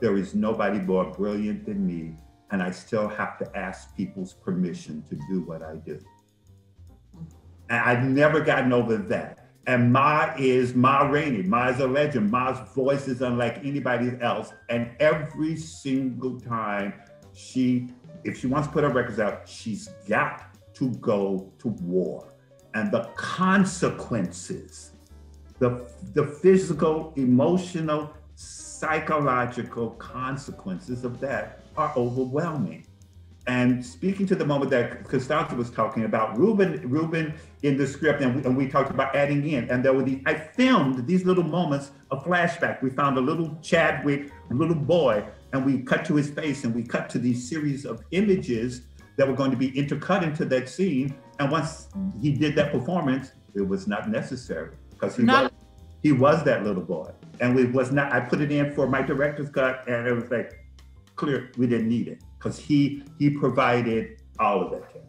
there is nobody more brilliant than me, and I still have to ask people's permission to do what I do. And I've never gotten over that. And Ma is Ma Rainey. Ma is a legend. Ma's voice is unlike anybody else. And every single time she, if she wants to put her records out, she's got to go to war. And the consequences, the, the physical, emotional, psychological consequences of that are overwhelming. And speaking to the moment that Constanza was talking about, Ruben, Ruben in the script, and we, and we talked about adding in, and there were the, I filmed these little moments of flashback. We found a little Chadwick, little boy, and we cut to his face, and we cut to these series of images that were going to be intercut into that scene. And once he did that performance, it was not necessary because he not- was he was that little boy and we was not. I put it in for my director's cut, and it was like clear we didn't need it because he he provided all of that.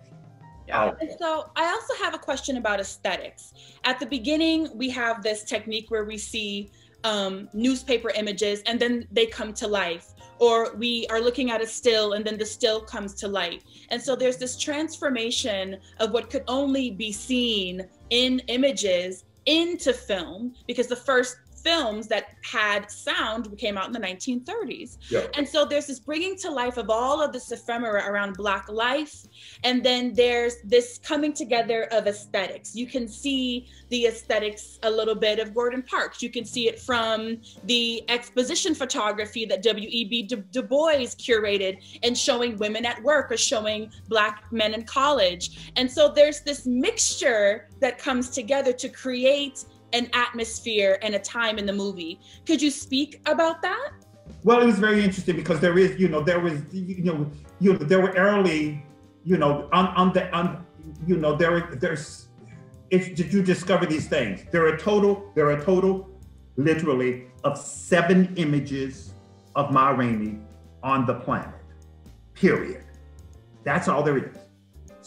Yeah. And so I also have a question about aesthetics. At the beginning, we have this technique where we see um, newspaper images and then they come to life, or we are looking at a still and then the still comes to light. And so there's this transformation of what could only be seen in images into film because the first films that had sound came out in the 1930s. Yeah. And so there's this bringing to life of all of this ephemera around Black life. And then there's this coming together of aesthetics. You can see the aesthetics a little bit of Gordon Parks. You can see it from the exposition photography that W.E.B. Du, du Bois curated and showing women at work or showing Black men in college. And so there's this mixture that comes together to create an atmosphere and a time in the movie. Could you speak about that?
Well, it was very interesting because there is, you know, there was, you know, you know, there were early, you know, on on the on, you know, there there's, it's did you discover these things? There are a total, there are a total, literally, of seven images of Ma Rainey on the planet. Period. That's all there is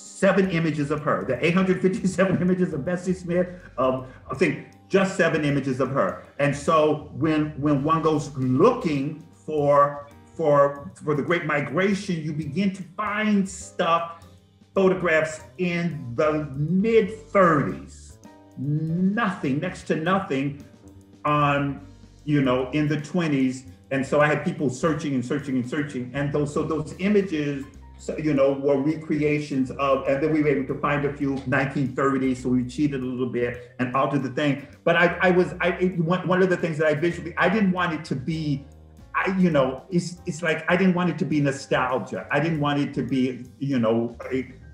seven images of her. The 857 images of Bessie Smith, of I think just seven images of her. And so when when one goes looking for for for the Great Migration, you begin to find stuff, photographs in the mid 30s. Nothing, next to nothing on, you know, in the 20s. And so I had people searching and searching and searching. And those so those images so, you know, were recreations of, and then we were able to find a few 1930s, so we cheated a little bit and altered the thing. But I, I was, I one, one of the things that I visually, I didn't want it to be, I, you know, it's it's like I didn't want it to be nostalgia. I didn't want it to be, you know,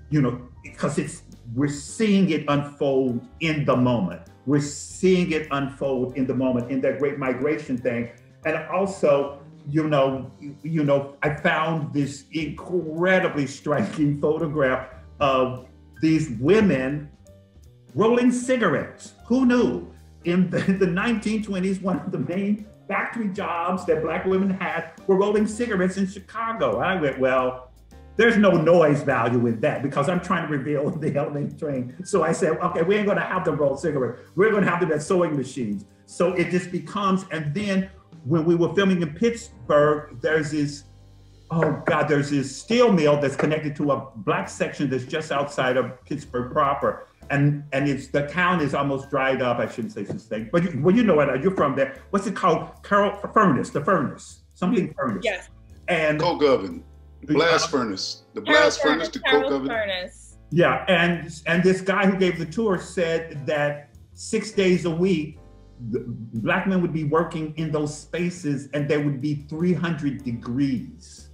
you know, because it's we're seeing it unfold in the moment. We're seeing it unfold in the moment in that great migration thing, and also you know, you know, I found this incredibly striking photograph of these women rolling cigarettes. Who knew? In the, the 1920s, one of the main factory jobs that black women had were rolling cigarettes in Chicago. I went, well, there's no noise value in that because I'm trying to reveal the elevator train. So I said, okay, we ain't gonna have them roll cigarettes. We're gonna have them at sewing machines. So it just becomes, and then when we were filming in Pittsburgh, there's this oh God, there's this steel mill that's connected to a black section that's just outside of Pittsburgh proper. And and it's the town is almost dried up. I shouldn't say this thing, but you, well, you know what? You're from there. What's it called? Carrie furnace, the furnace, something furnace.
Yes.
And
coke oven, the blast furnace, the blast furnace, the coke oven.
Furnace.
Yeah, and and this guy who gave the tour said that six days a week, black men would be working in those spaces, and there would be 300 degrees,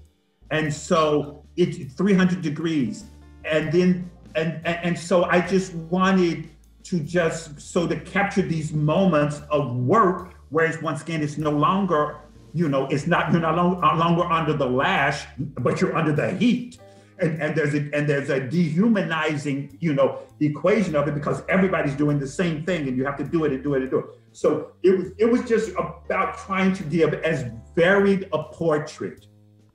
and so it's 300 degrees, and then and, and and so I just wanted to just so to capture these moments of work, whereas once again it's no longer you know it's not you're not long, longer under the lash, but you're under the heat. And, and there's a and there's a dehumanizing you know equation of it because everybody's doing the same thing and you have to do it and do it and do it. So it was it was just about trying to give as varied a portrait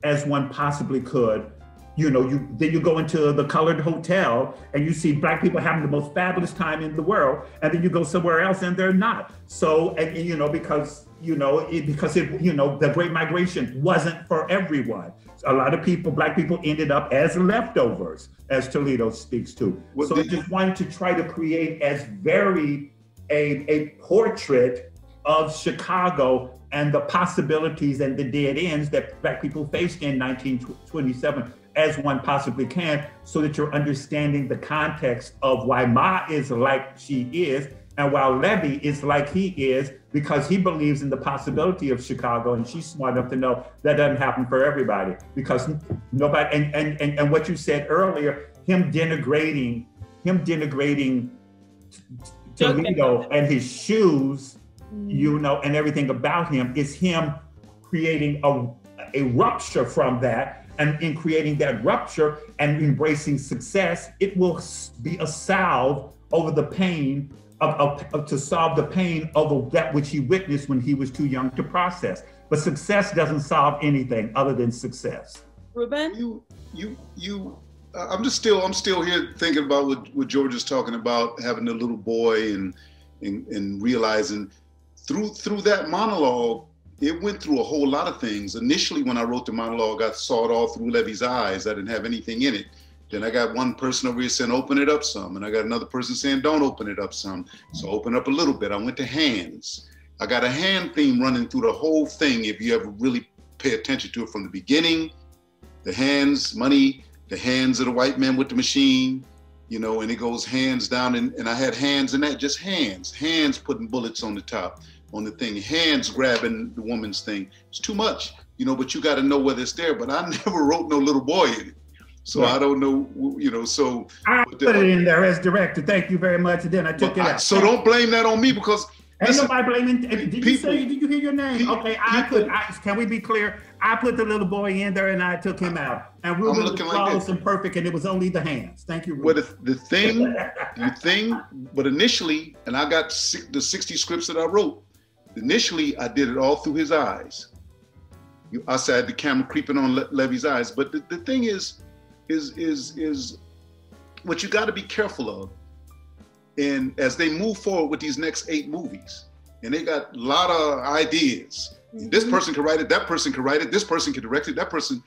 as one possibly could you know, you then you go into the colored hotel and you see black people having the most fabulous time in the world, and then you go somewhere else and they're not. So, and, and you know, because you know, it, because it, you know, the Great Migration wasn't for everyone. A lot of people, black people, ended up as leftovers, as Toledo speaks to. What so I just wanted to try to create as varied a, a portrait of Chicago and the possibilities and the dead ends that black people faced in 1927 as one possibly can so that you're understanding the context of why Ma is like she is and while Levee is like he is because he believes in the possibility of Chicago and she's smart enough to know that doesn't happen for everybody because nobody and and and, and what you said earlier him denigrating him denigrating Toledo and his shoes you know and everything about him is him creating a a rupture from that and in creating that rupture and embracing success, it will be a salve over the pain of, of, of, to solve the pain of that which he witnessed when he was too young to process. But success doesn't solve anything other than success.
Ruben,
you you you. I'm just still I'm still here thinking about what, what George is talking about having a little boy and, and and realizing through through that monologue it went through a whole lot of things. Initially, when I wrote the monologue, I saw it all through Levee's eyes. I didn't have anything in it. Then I got one person over here saying, open it up some. And I got another person saying, don't open it up some. So open up a little bit. I went to hands. I got a hand theme running through the whole thing. If you ever really pay attention to it from the beginning, the hands, money, the hands of the white man with the machine, you know, and it goes hands down. And, and I had hands in that, just hands, hands putting bullets on the top on the thing, hands grabbing the woman's thing. It's too much, you know, but you got to know whether it's there. But I never wrote no little boy in it. So right. I don't know, you know, so.
I put it in there as director. Thank you very much. And then I took it I, out.
So don't blame that on me because.
Ain't listen, nobody blaming. Did people, you say, did you hear your name? People, okay, I put, I, can we be clear? I put the little boy in there and I took him out. And Ruben was flawless like and perfect and it was only the hands. Thank you,
Ruben. But the, the thing, the thing, but initially, and I got the 60 scripts that I wrote, Initially, I did it all through his eyes. You, I said the camera creeping on Le- Levee's eyes. But the, the thing is, is is is what you got to be careful of. And as they move forward with these next eight movies, and they got a lot of ideas. Mm-hmm. This person can write it. That person can write it. This person can direct it. That person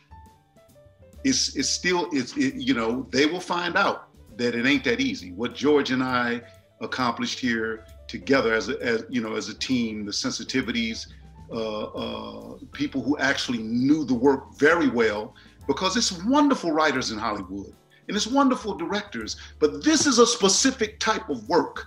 is is still is it, you know they will find out that it ain't that easy. What George and I accomplished here together as a, as you know as a team, the sensitivities, uh, uh, people who actually knew the work very well, because it's wonderful writers in Hollywood and it's wonderful directors, but this is a specific type of work.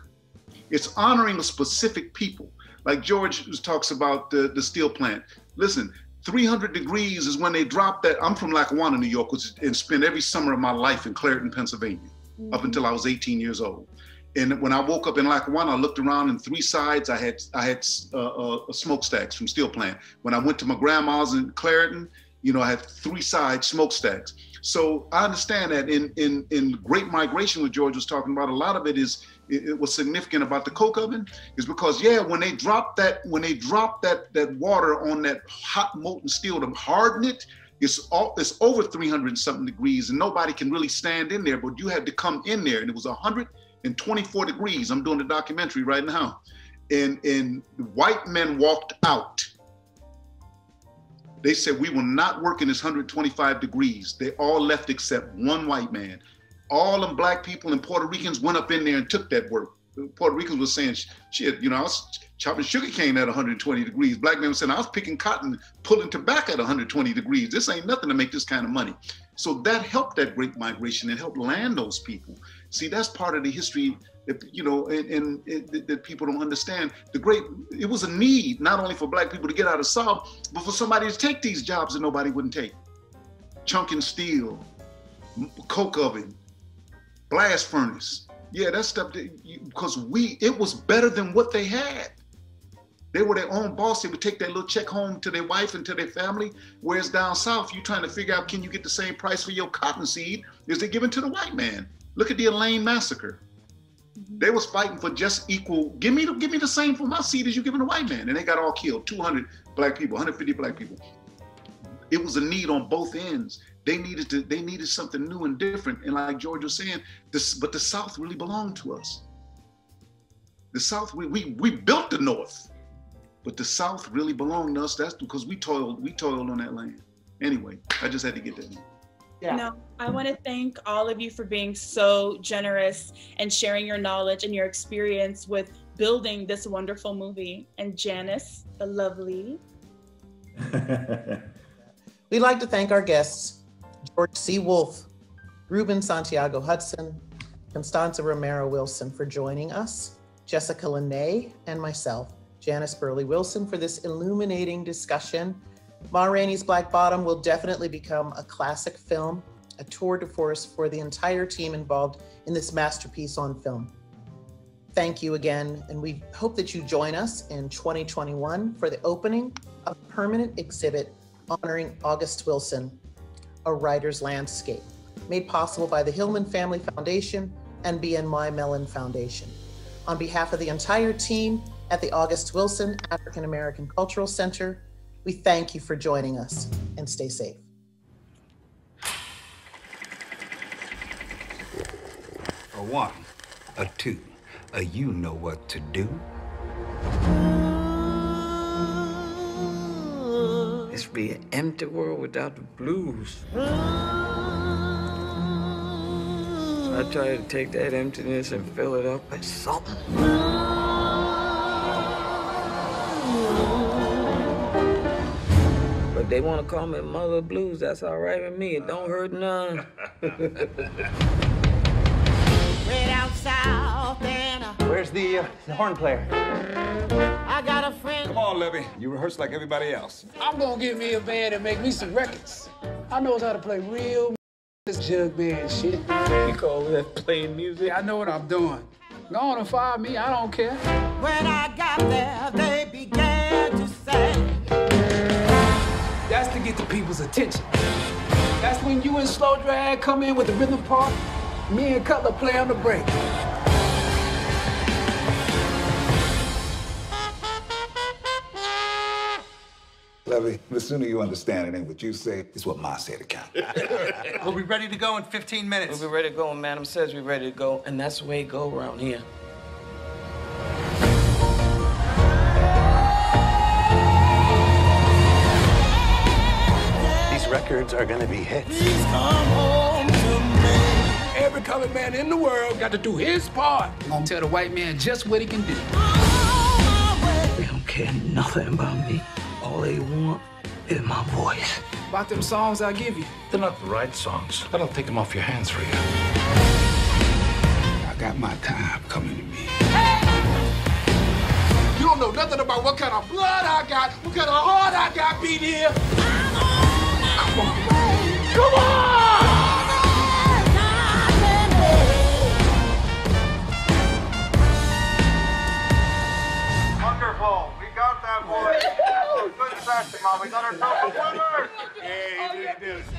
It's honoring a specific people. Like George talks about the, the steel plant. Listen, 300 degrees is when they drop that. I'm from Lackawanna, New York, which, and spent every summer of my life in Clairton, Pennsylvania, mm-hmm. up until I was 18 years old. And when I woke up in Lackawanna, I looked around and three sides I had I had uh, uh, smokestacks from steel plant. When I went to my grandma's in Clairton, you know, I had three side smokestacks. So I understand that in in in Great Migration, what George was talking about, a lot of it is it, it was significant about the coke oven, is because yeah, when they drop that when they drop that that water on that hot molten steel to harden it, it's all it's over 300 something degrees, and nobody can really stand in there. But you had to come in there, and it was 124 degrees. I'm doing the documentary right now. And, and white men walked out. They said we will not work in this 125 degrees. They all left except one white man. All them black people and Puerto Ricans went up in there and took that work. Puerto Ricans was saying, shit, you know, I was chopping sugar cane at 120 degrees. Black men were saying, I was picking cotton, pulling tobacco at 120 degrees. This ain't nothing to make this kind of money. So that helped that great migration and helped land those people. See, that's part of the history that, you know, and, and that people don't understand. The great, it was a need not only for black people to get out of South, but for somebody to take these jobs that nobody wouldn't take. Chunking steel, coke oven, blast furnace. Yeah, that stuff, because we, it was better than what they had. They were their own boss. They would take that little check home to their wife and to their family. Whereas down south, you're trying to figure out can you get the same price for your cotton seed as they given to the white man. Look at the Elaine massacre. They was fighting for just equal. Give me the give me the same for my seed as you giving the white man, and they got all killed. 200 black people, 150 black people. It was a need on both ends. They needed to. They needed something new and different. And like George was saying, this but the South really belonged to us. The South, we we we built the North, but the South really belonged to us. That's because we toiled we toiled on that land. Anyway, I just had to get that.
Yeah. No, I want to thank all of you for being so generous and sharing your knowledge and your experience with building this wonderful movie. And Janis, the lovely.
We'd like to thank our guests, George C. Wolfe, Ruben Santiago Hudson, Constanza Romero Wilson for joining us, Jessica Lanay, and myself, Janis Burley Wilson, for this illuminating discussion Ma Rainey's Black Bottom will definitely become a classic film, a tour de force for the entire team involved in this masterpiece on film. Thank you again, and we hope that you join us in 2021 for the opening of a permanent exhibit honoring August Wilson, A Writer's Landscape, made possible by the Hillman Family Foundation and BNY Mellon Foundation. On behalf of the entire team at the August Wilson African American Cultural Center, we thank you for joining us and stay safe.
A one, a two, a you know what to do.
This be an empty world without the blues. I try to take that emptiness and fill it up with something. If they want to call me Mother Blues, that's all right with me. It don't hurt none.
Where's the, uh, the horn player?
I got a friend.
Come on, Levee. You rehearse like everybody else.
I'm gonna get me a band and make me some records. I knows how to play real this jug band shit.
You call that playing music?
I know what I'm doing. Go on and fire me, I don't care.
When I got there, they began to say.
People's attention. That's when you and Slow Drag come in with the rhythm part. Me and Cutler play on the break.
Levee, the sooner you understand it ain't what you say, it's what Ma said to count.
we'll be ready to go in 15 minutes.
We'll be ready to go when Madam says we're ready to go, and that's the way it go around here.
Records are gonna be hits.
Every colored man in the world got to do his part. I'm gonna tell the white man just what he can do.
They don't care nothing about me. All they want is my voice.
About them songs I give you.
They're not the right songs. I don't take them off your hands for you.
I got my time coming to me. You don't know nothing about what kind of blood I got, what kind of heart I got beat here. Come on. Come on!
Wonderful. We got that boy. Good session, Mom. We got our top winner.
Oh, yeah, he did. He did.